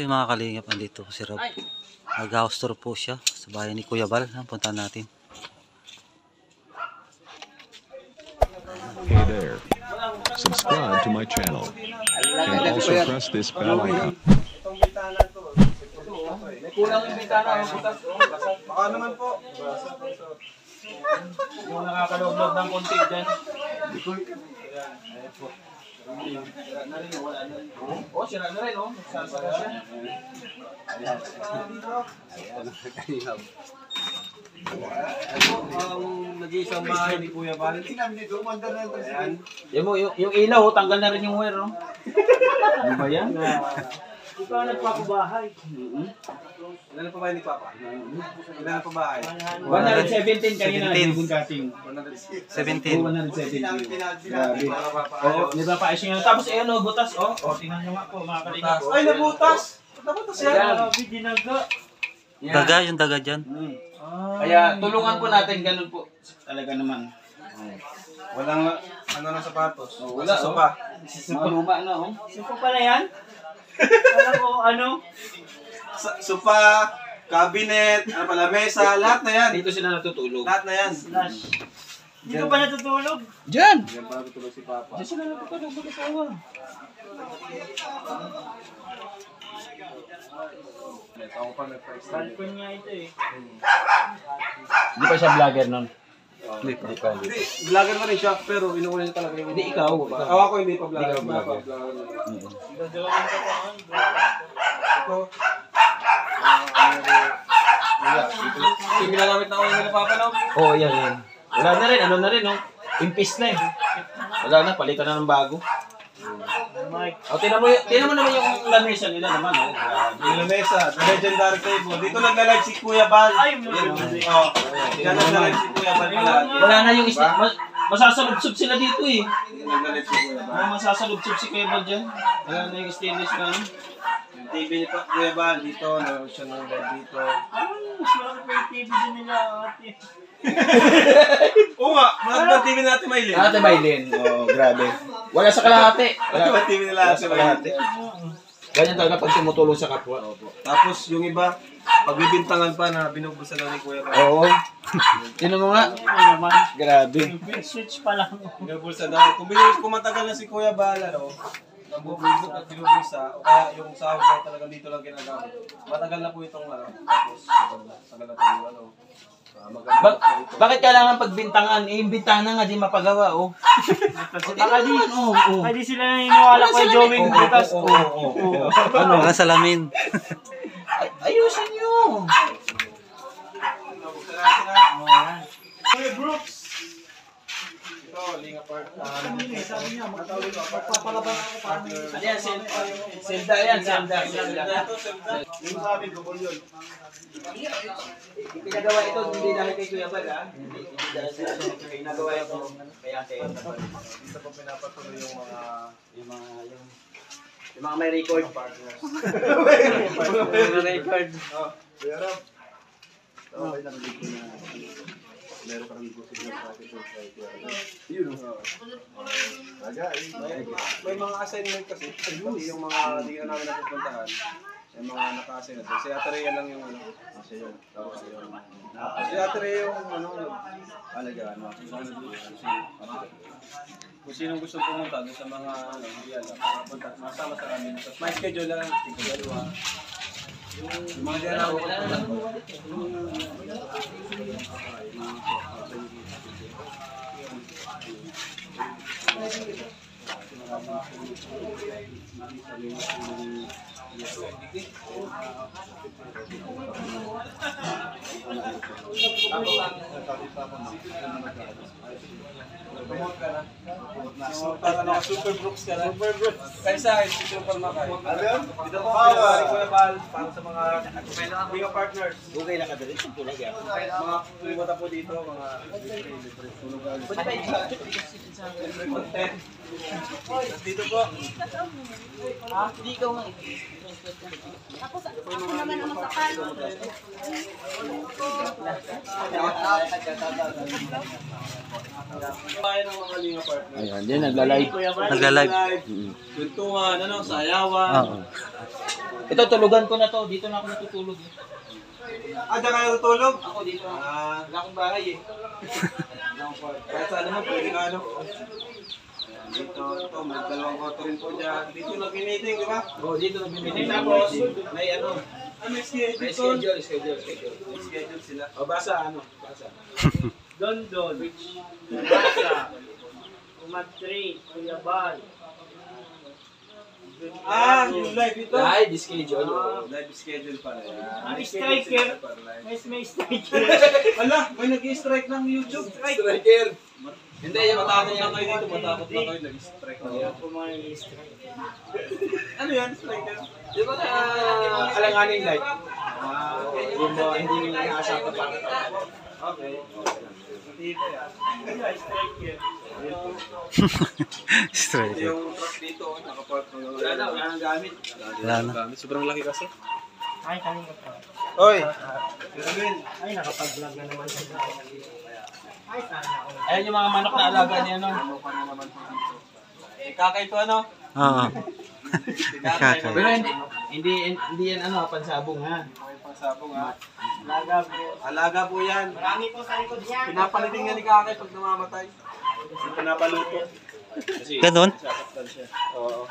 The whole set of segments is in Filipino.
yung mga kalingap nandito si Rob. Nag-house tour po siya sa bahay ni Kuya Bal. Ha, puntahan natin. Hey there. Subscribe to my channel. And also press this bell icon. May kulang yung bintana ang butas. Basag. Baka naman po. Yung nakakalog-log ng konti dyan. Oh, sira na rin, oh. Nagsasara siya. Ang nag-iisang bahay ni Kuya Bal. Ayan. Yung, yung, yung ilaw, oh, tanggal na rin yung wire, oh. Ano ba yan? Ikaw nagpapabahay. Ilan ang pabahay ni Papa? Ilan ang pabahay? 117 kanina, 17. ribbon cutting. 17. Oh, 117. Grabe. Oh, di ba pa siya Tapos ayan oh, butas oh. Oh, tingnan niyo nga po mga kalingap. Ay, nabutas! Nabutas yan! Grabe, dinaga. Daga, yung daga dyan. Hmm. Kaya tulungan po natin ganun po. Talaga naman. Walang ano ng sapatos. Oh, wala, Sa sopa. Mga luma na oh. Suko pala yan? Alam ko, ano? Sopa, cabinet, ano pala, mesa, lahat na yan. Dito sila natutulog. Lahat na yan. Slash. Dito pa natutulog? Diyan. Diyan para tutulog si Papa. Diyan sila natutulog mag-asawa. Ako pa nga ito eh. Hindi pa siya vlogger nun. Hindi pa. Hindi, vlogger na rin siya, pero inuuna niya talaga yung... Hindi, ikaw. Ako, ako hindi pa vlogger. Hindi ka vlogger. Dadawin ka pa nga. Ito. Ah, ano rin. Wala. Ito ito yung ginagamit na ulo nila Papa, no? Oo, oh, yan, yan. Wala na rin, ano na rin, no? Impis na eh. Wala na, palitan na ng bago. Mike. O, tinan mo, y- tinan mo naman yung lamesa nila naman, oh. Grabe. Yung lamesa, the legendary table. Dito nagla-live si Kuya Bal. Ay, yun. Oh, yan nagla-live si Kuya Bal pala. Wala na yung sti- ma- masasalubsob sila dito eh. Nagla-live si Kuya Bal. Mga masasalubsob si Kuya Bal dyan. Wala na yung stainless na ano. Yung TV ni Pa- Kuya Bal dito, naroon siya ng bed dito. Ano, mas malaki pa yung TV din nila ate. Oo nga, malaki ang TV natin Maylin. Ate Maylin, oh, grabe. Wala sa kalahati. Malaki Wala. ang TV nila Wala Ate sa Maylin. kalahati. Ganyan talaga pag tumutulong sa kapwa. Tapos yung iba, pagbibintangan pa na binubusan lang ni Kuya. Oo. Tinan mo nga. Ano naman? Grabe. Switch pa lang. Binubulsa daw. Kung, binubulsa, kung matagal na si Kuya Bal, ano, nabubulbog at binubulsa, o kaya yung sahod daw talagang dito lang ginagamit. Matagal na po itong ano. Tapos, matagal na po yung ano. ah, maganda Ba- bakit kailangan pagbintangan? Eh, yung bintana nga di mapagawa, oh. Kasi baka di, oo. baka di sila naniniwala ko yung Joming Oo, butas. oo, oo, oo. Ano? Mga salamin. Ay- ayusin nyo. Kuya Brooks. Linga Park. ah, Sabi niya, magpapalabang ako parang Ano yan? Sel- Selda yan, Selda. Selda. Ito, Selda. Yung sabi, double yun. Pinagawa ito, hindi dahil kay Kuya Bal, ha? Hindi dahil sa ano. Pinagawa ito kay ate. Dito po pinapatuloy yung mga Yung mga, yung, yung mga may record. partners. Mga record. Oh. Okay lang dito na meron ka rin gusto sa atin sa Yun. May, may mga assignment kasi. Pati yung mga hindi na namin napupuntahan. Yung mga naka-assign na. Si Ate Rhea lang yung ano. Kasi yun. Tapos yun. Si Ate Rhea yung ano. Alaga. Ano. Kung sinong gusto pumunta doon sa mga ano, hindi alam, makapunta, masama sa amin. Tapos may schedule lang, tingko dalawa. Yung mga para na, Super Brooks ka na. Super Brooks. Kaysa, si Super Makay. Dito po, pinapari ko na bal para sa mga Liga partners. Okay na ka dali, tulog yan. Mga pumunta po dito, mga tulugan. Libre content. Dito po. Tapos ako naman ang masakal. Bayan ng mga kalinga partner. Ayan, din nagla-live. Nagla-live. Kwentuhan, ano, sayawan. Oo. Ito, tulugan ko na to. Dito na ako natutulog. eh. Ah, dyan kayo tutulog? Ako dito. Ah, Wala akong bahay eh. Kahit saan naman, pwede ka ano. Dito, ito, may dalawang kwarto rin po dyan. Dito nag-meeting, di ba? Oh, dito nag-meeting. Tapos, may ano, Ah, may schedule. may schedule, schedule, schedule. May schedule sila. O, basa ano, basa. Don Don. Basa. Umatri. Kuyabal. Ah, yung live ito. Live schedule. Ah, live schedule pala yan. Ang striker. May may striker. Ala, may nag-strike ng YouTube. Striker. Hindi, yung matakot na kayo dito, matakot na kayo, nag-strike na yan. Pumain yung striker. Ano yan, striker? Di ba na alanganing live? Ah, yung mga hindi nila inaasap pa Okay. Dito yan. Ay, striker. Straight. Yung truck dito, oh, nakapark na. Wala na, wala nang gamit. Wala na. Gamit. Sobrang laki kasi. Ay, kanina pa. Oy! Erwin! Ay, nakapag-vlog na naman siya. Ayan yung mga manok na alaga niya, no? Ano pa? Eh, kakay to ano? Oo. Kakay. Kakay. Pero hindi, hindi, hindi yan ano, pansabong ha. Okay, pangsabong ha. Laga po. Alaga po yan. Marami po sa likod niya. Pinapalitin nga ni kakay pag namamatay. Kasi pinapaluto. Siya. Oo.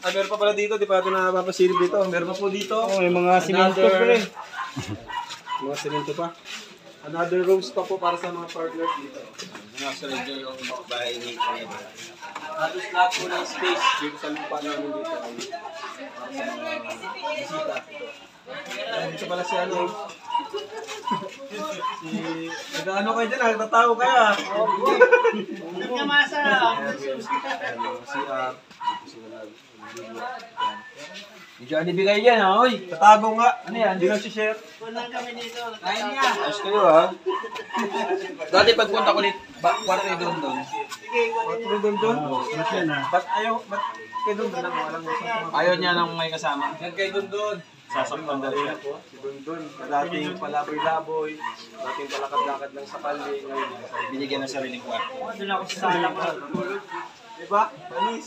Ah, meron pa pala dito, di pa ito napapasilip dito. Meron pa po dito. Oh, may mga simento Another- pre. Mga semento pa. Another rooms pa po para sa mga partners dito. Mga sunod dyan yung bahay ni Kaya. Halos lahat po ng space dito sa lupa namin dito ay para sa mga bisita. Dito pala si ano. si... Nag-ano kayo dyan, nagtatawa kayo ah. Kamasa. Ayan, mga Nag- Medyo anibigay yan ha, oy. Tatago nga. Ano yan? Hindi lang si share. Punang kami dito. Kain niya. Ayos kayo ha. Dati pagpunta ko nito, kwarto yung doon doon. Patro doon doon. Ba't ayaw, ba't kayo doon doon? Walang Ayaw niya nang may kasama. Yan kayo doon doon. Sasaktan na rin ako. Si doon doon. Dating palaboy-laboy. Dating palakad-lakad lang sa kalye. Ngayon, Binigyan ng sariling kwarto. Doon ako sa sala ko. Diba? Panis.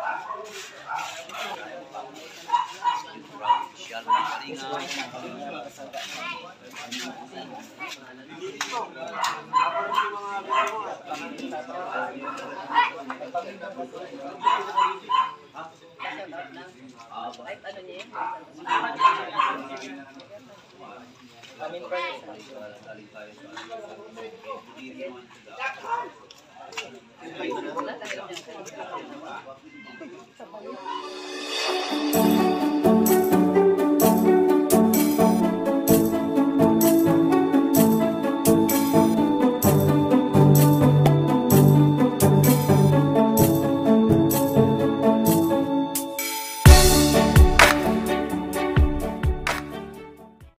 nagkakasala ka